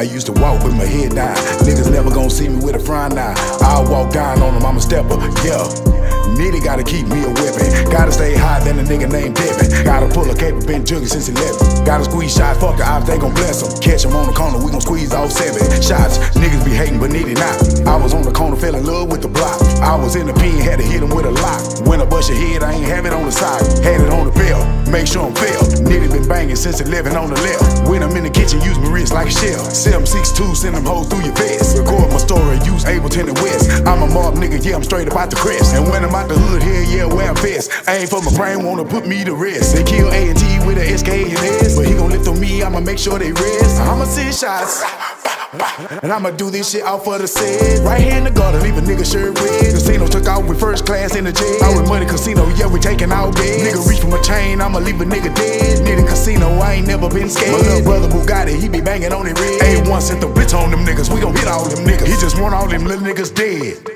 I used to walk with my head down. Niggas never gonna see me with a frown now. I'll walk down on them, I'm a stepper, yeah. Nigga named Devin. Pull a cape, been jugging since 11. Gotta squeeze shots, fuck the ops, they gon' bless them. Catch 'em on the corner, we gon' squeeze all seven. Shots, niggas be hating, but Nitti not. I was on the corner, fell in love with the block. I was in the pen, had to hit 'em with a lock. When I bust your head, I ain't have it on the side. Had it on the belt, make sure I'm fair. Banging since 11 on the left. When I'm in the kitchen, use my wrist like a shell. 762, send them hoes through your vest. Record my story, use Ableton and West. I'm a mob nigga, yeah, I'm straight about the crest. And when I'm out the hood, hell yeah, wear a vest. Aim for my brain, wanna put me to rest. They kill A&T with a SK and S. But he gon' lift on me, I'ma make sure they rest. I'ma send shots. And I'ma do this shit out for the set. Right here in the garden, leave a nigga shirt red. Kasino took out with first class in the jet. Out with Muddy Kasino, taking out beds. Nigga reach for my chain, I'ma leave a nigga dead. Nitti Kasino, I ain't never been scared. My little brother Bugatti, he be banging on it red. A1 sent the bitch on them niggas, we gon' hit all them niggas. He just want all them little niggas dead.